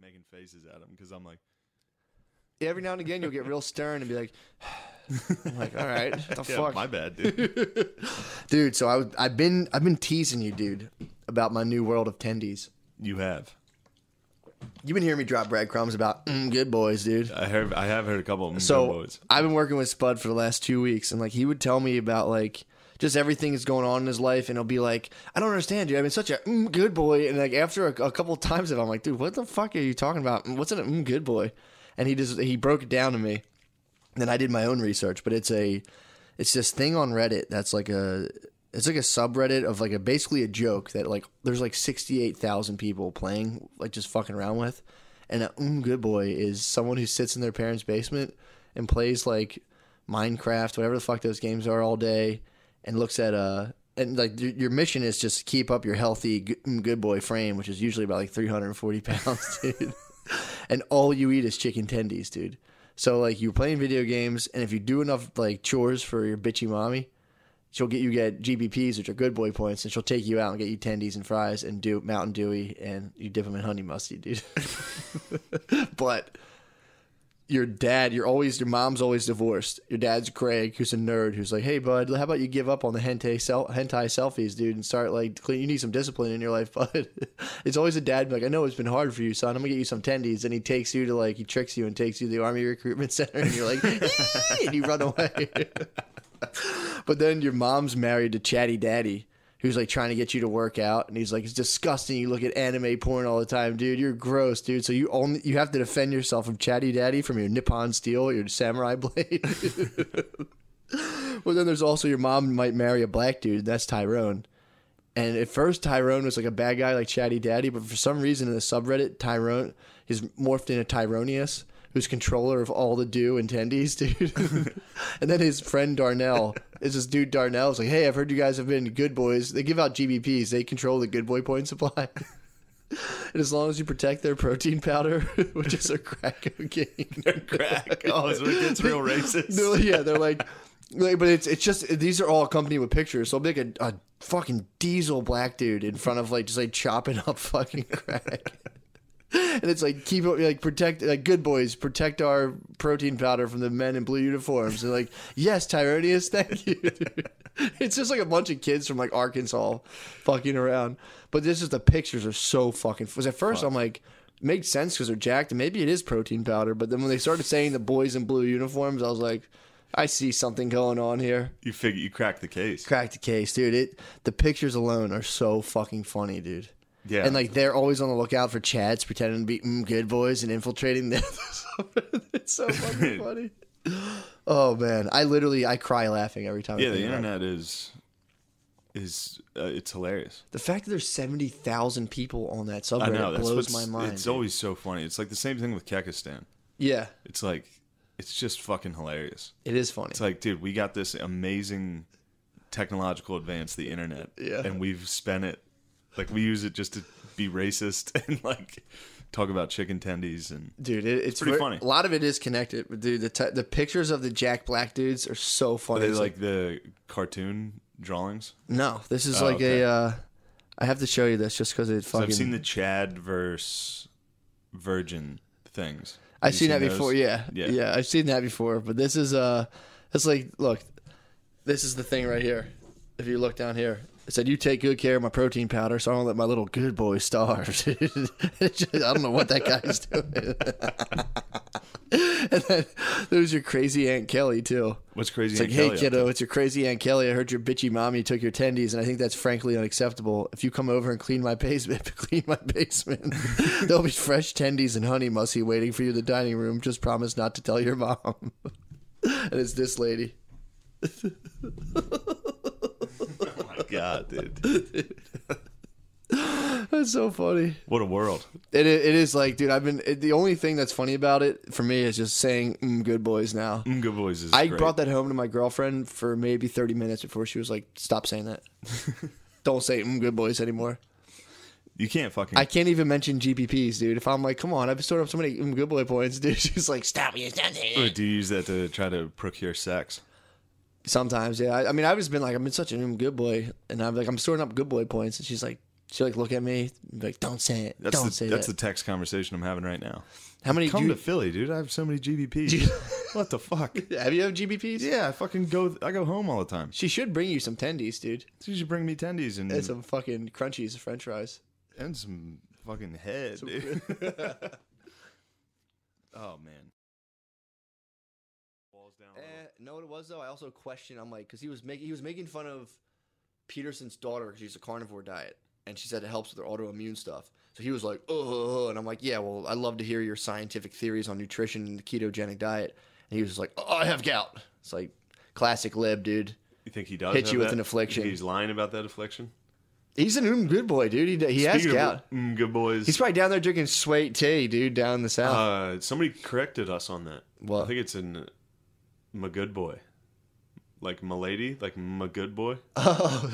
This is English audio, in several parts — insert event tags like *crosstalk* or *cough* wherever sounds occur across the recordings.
making faces at him because I'm like, Every now and again, you'll get real stern and be like, I'm like, all right, what the *laughs* yeah, fuck, my bad, dude. *laughs* dude. So I, I've been, I've been teasing you, dude, about my new world of tendies. you have. You've been hearing me drop breadcrumbs about mm, good boys, dude. I heard. I have heard a couple of them. So good boys. I've been working with Spud for the last two weeks, and like he would tell me about like just everything that's going on in his life, and he'll be like, "I don't understand, dude. I've been such a mm, good boy," and like after a, a couple of times of, it, I'm like, "Dude, what the fuck are you talking about? What's a mm, good boy?" And he just he broke it down to me. Then I did my own research, but it's a it's this thing on Reddit that's like a it's like a subreddit of like a basically a joke that like there's like 68,000 people playing like just fucking around with and a mm, good boy is someone who sits in their parents' basement and plays like Minecraft, whatever the fuck those games are all day and looks at a and like your mission is just keep up your healthy good boy frame, which is usually about like 340 *laughs* pounds, dude. and all you eat is chicken tendies, dude. So like you're playing video games, and if you do enough like chores for your bitchy mommy, she'll get you get GBPs, which are good boy points, and she'll take you out and get you tendies and fries and do Mountain Dewy, and you dip them in honey mustard, dude. *laughs* but your dad, you're always your mom's always divorced. Your dad's Greg, who's a nerd, who's like, "Hey, bud, how about you give up on the hentai sel- hentai selfies, dude, and start like clean. You need some discipline in your life, *laughs* bud." it's always a dad like, "I know it's been hard for you, son. I'm gonna get you some tendies," and he takes you to like he tricks you and takes you to the army recruitment *laughs* center, and you're like, and you run away. *laughs* but then your mom's married to Chatty Daddy. Who's like trying to get you to work out, and he's like, "It's disgusting. You look at anime porn all the time, dude. You're gross, dude. So you only you have to defend yourself from Chatty Daddy from your Nippon Steel, your samurai *laughs* blade." well, then there's also your mom might marry a black dude. That's Tyrone. And at first, Tyrone was like a bad guy like Chatty Daddy, but for some reason in the subreddit, Tyrone is morphed into Tyronius, who's controller of all the do and tendies, dude. *laughs* and then his friend Darnell is this dude Darnell. is like, hey, I've heard you guys have been good boys. They give out GBPs. They control the good boy point supply. *laughs* and as long as you protect their protein powder, *laughs* which is a crack cocaine. *laughs* Crack. Oh, it's, it real racist. They're, yeah, they're like, like, but it's it's just these are all accompanied with pictures. So I'll make a, a fucking diesel black dude in front of like just like chopping up fucking crack. And it's like keep it like protect like good boys protect our protein powder from the men in blue uniforms. And like yes, Tyronius, thank you. *laughs* it's just like a bunch of kids from like Arkansas fucking around. But this is the pictures are so fucking. Was at first I'm like makes sense because they're jacked and maybe it is protein powder. But then when they started saying the boys in blue uniforms, I was like, I see something going on here. You figure you cracked the case. Crack the case, dude. It the pictures alone are so fucking funny, dude. Yeah. And like they're always on the lookout for Chads pretending to be mm, good boys and infiltrating them. *laughs* it's so fucking *laughs* funny. Oh man, I literally I cry laughing every time. Yeah, the internet is is uh, it's hilarious. The fact that there's seventy thousand people on that subreddit I know that's blows my mind. It's dude. always so funny. It's like the same thing with Kekistan. yeah, It's like it's just fucking hilarious. it is funny. It's like, dude, we got this amazing technological advance, the internet, Yeah. and we've spent it like we use it just to be racist *laughs* and like talk about chicken tendies and Dude, it, it's, pretty ver- funny. A lot of it is connected. But dude, the t- the pictures of the jacked black dudes are so funny. they It's like the cartoon drawings. no, this is Oh, like okay. a. Uh, I have to show you this just because it So fucking. I've seen the Chad verse Virgin things. I've You seen, that those? before. Yeah. Yeah. yeah, I've seen that before. But this is uh, it's like look, this is the thing right here. If you look down here, it said you take good care of my protein powder, so I don't let my little good boy starve. *laughs* Just- I don't know what that guy's *laughs* doing. *laughs* and then there's your crazy Aunt Kelly too. What's crazy? It's like, Aunt hey Kelly up kiddo, it's your crazy Aunt Kelly. I heard your bitchy mommy took your tendies, and I think that's frankly unacceptable. If you come over and clean my basement, clean my basement, there'll be fresh tendies and honey musty waiting for you in the dining room. Just promise not to tell your mom. and it's this lady. God, dude! *laughs* That's so funny. What a world! It it is like, dude. I've been it, the only thing that's funny about it for me is just saying mm, "good boys" now. Mm, Good boys is I great. brought that home to my girlfriend for maybe thirty minutes before she was like, "Stop saying that. *laughs* Don't say mm, good boys anymore." You can't fucking. I can't even mention GBPs, dude. If I'm like, come on, I've stored up so many mm, good boy points, *laughs* dude. She's like, stop me, stop. Or do you use that to try to procure sex? Sometimes, yeah. I, I mean, I've just been like, I've been such a good boy, and I'm like, I'm storing up good boy points, and she's like, She like look at me, like, "Don't say it. That's Don't the say that's that." the text conversation I'm having right now. How many? Come do to Philly, dude. I have so many GBPs. *laughs* what the fuck? *laughs* have you have GBPs? Yeah, I fucking go. I go home all the time. She should bring you some tendies, dude, She should bring me tendies and and some fucking crunchies, French fries. and some fucking head. dude. *laughs* oh man. Know what it was though? I also question. I'm like, because he was making he was making fun of Peterson's daughter because she's a carnivore diet, and she said it helps with her autoimmune stuff. So he was like, oh, and I'm like, yeah, well, I love to hear your scientific theories on nutrition and the ketogenic diet. And he was like, oh, I have gout. It's like classic lib, dude. You think he does Hit you with that? an affliction. He's lying about that affliction. He's an mm, good boy, dude. He, he has gout. mm, good boys, He's probably down there drinking sweet tea, dude, down in the south. uh, somebody corrected us on that. What? I think it's in my good boy, like my lady, like my good boy. oh,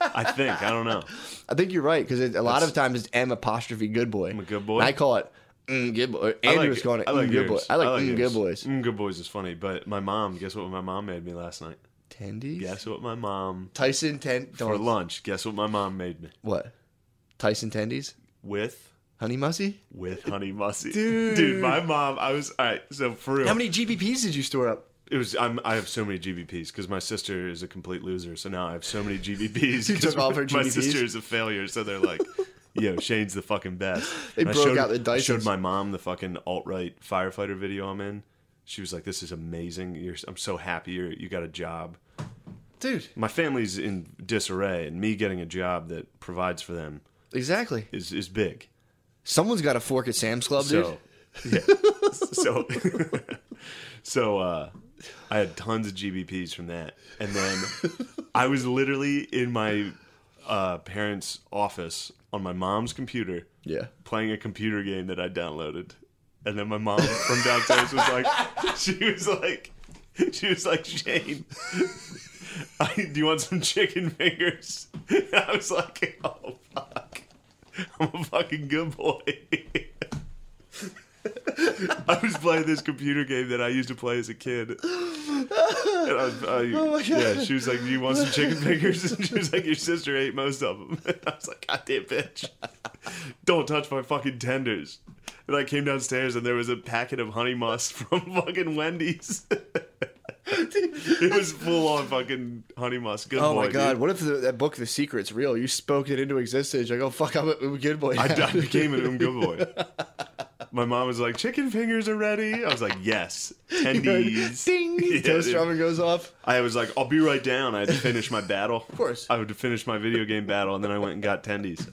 I think I don't know. *laughs* I think you're right because a lot That's- of times it's M apostrophe good boy. I'm a good boy. And I call it mm, good boy. Andrew like- was calling it I like mm, good boy. yours. I like, mm, yours. good boys. Mm, good boys is funny, but my mom. Guess what? My mom made me last night. Tendies. Guess what? My mom Tyson ten for don't- lunch. Guess what? My mom made me What? Tyson tendies. with Honey mussy. with honey mussy. Dude. my mom. I was all right. So for real, How many GBPs did you store up? It was. I'm, I have so many GBPs because my sister is a complete loser. So now I have so many GBPs. *laughs* You took all her My sister is a failure. So they're like, "Yo, Shane's the fucking best." *laughs* They broke showed, out the dice. I showed my mom the fucking alt right firefighter video I'm in. She was like, "This is amazing. You're, I'm so happy you're, you got a job." Dude, My family's in disarray, and me getting a job that provides for them exactly. is is big. Someone's got a fork at Sam's Club, dude. So, yeah. *laughs* so, so uh, I had tons of GBPs from that, and then *laughs* I was literally in my uh, parents' office on my mom's computer Yeah. playing a computer game that I downloaded, and then my mom from downstairs was like, *laughs* she was like, she was like, Shane. I, do you want some chicken fingers? *laughs* I was like, oh fuck, I'm a fucking good boy. I was playing this computer game that I used to play as a kid. And I was, I, *laughs* Oh my God. Yeah, she was like, "Do you want some chicken fingers?" *laughs* And she was like, "Your sister ate most of them." *laughs* And I was like, "God damn bitch, don't touch my fucking tenders." And I came downstairs and there was a packet of honey must from fucking Wendy's. it was full on fucking honey must. Good boy. Oh boy, my god! dude. What if the, that book, The Secret's real? You spoke it into existence. Like, oh fuck, I'm a, good boy. I. I became an um good boy. My mom was like, "Chicken fingers are ready." I was like, "Yes, *laughs* tendies." Ding! *laughs* Yeah, Toaster oven goes off. I was like, "I'll be right down." I had to finish my battle. Of course. I had to finish my video game battle, and then I went and got tendies.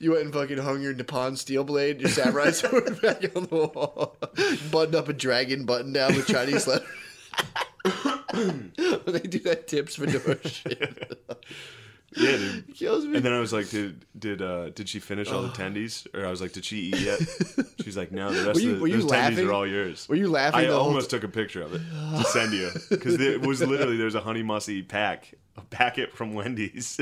You went and fucking hung your Nippon steel blade, your samurai *laughs* sword back on the wall, buttoned up a dragon button down with Chinese letters. when they do that tips fedora shit, Yeah, dude. *laughs* kills me. And then I was like, "Did did uh did she finish all the tendies?" Or I was like, "Did she eat yet?" *laughs* She's like, "No, the rest Were you- of the you those tendies are all yours." Were you laughing I the whole almost took a picture of it *laughs* to send you because it was literally there's a honey mussy pack, a packet from Wendy's.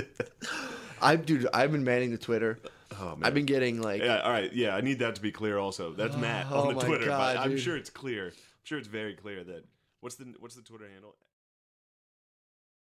I dude, I've been manning the Twitter. oh man. I've been getting like Yeah, all right. Yeah, I need that to be clear. Also, that's Matt Oh on the my Twitter, God, but I'm dude. sure it's clear. I'm sure it's very clear that what's the what's the Twitter handle